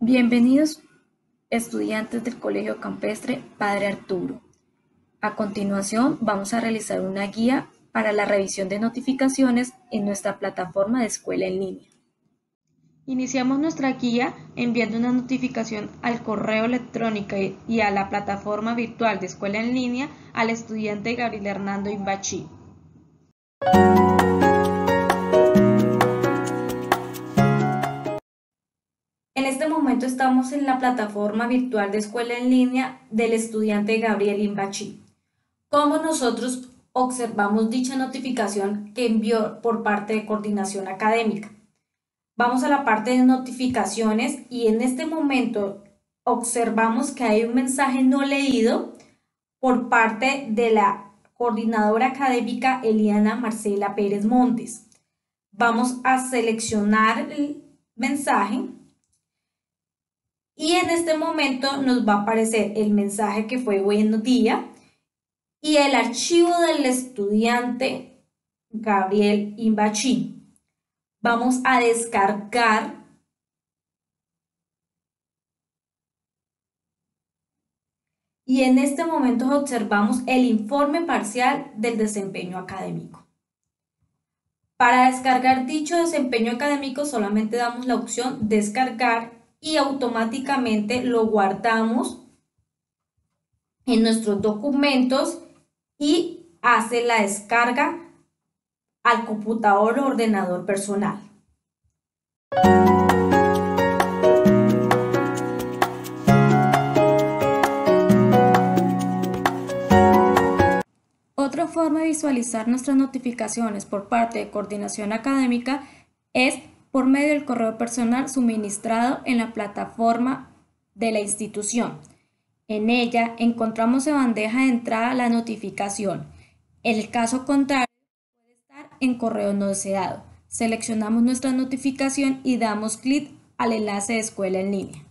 Bienvenidos estudiantes del Colegio Campestre Padre Arturo. A continuación vamos a realizar una guía para la revisión de notificaciones en nuestra plataforma de escuela en línea. Iniciamos nuestra guía enviando una notificación al correo electrónico y a la plataforma virtual de escuela en línea al estudiante Gabriel Hernando Imbachi. Estamos en la plataforma virtual de escuela en línea del estudiante Gabriel Imbachi. ¿Cómo nosotros observamos dicha notificación que envió por parte de coordinación académica? Vamos a la parte de notificaciones y en este momento observamos que hay un mensaje no leído por parte de la coordinadora académica Eliana Marcela Pérez Montes. Vamos a seleccionar el mensaje y en este momento nos va a aparecer el mensaje que fue buen día y el archivo del estudiante Gabriel Imbachi vamos a descargar y en este momento observamos el informe parcial del desempeño académico. Para descargar dicho desempeño académico solamente damos la opción descargar y automáticamente lo guardamos en nuestros documentos y hace la descarga al computador o ordenador personal. Otra forma de visualizar nuestras notificaciones por parte de coordinación académica es por medio del correo personal suministrado en la plataforma de la institución. En ella encontramos en bandeja de entrada la notificación. El caso contrario, en correo no deseado. Seleccionamos nuestra notificación y damos clic al enlace de escuela en línea.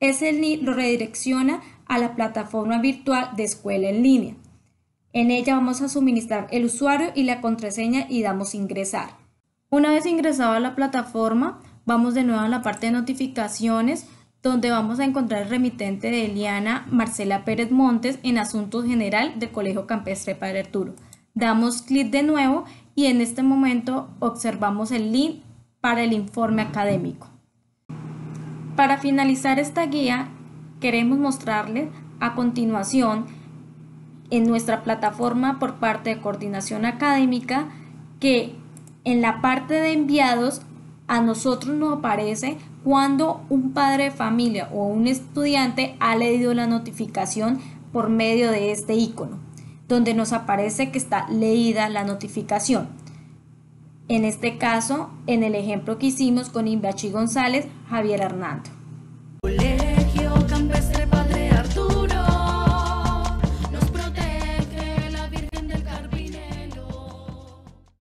Ese link lo redirecciona a la plataforma virtual de escuela en línea. En ella vamos a suministrar el usuario y la contraseña y damos ingresar. Una vez ingresado a la plataforma, vamos de nuevo a la parte de notificaciones, donde vamos a encontrar el remitente de Eliana Marcela Pérez Montes en Asuntos General del Colegio Campestre Padre Arturo. Damos clic de nuevo y en este momento observamos el link para el informe académico. Para finalizar esta guía, queremos mostrarles a continuación en nuestra plataforma por parte de coordinación académica que en la parte de enviados a nosotros nos aparece cuando un padre de familia o un estudiante ha leído la notificación por medio de este icono, donde nos aparece que está leída la notificación. En este caso, en el ejemplo que hicimos con Imbachi González, Javier Hernando.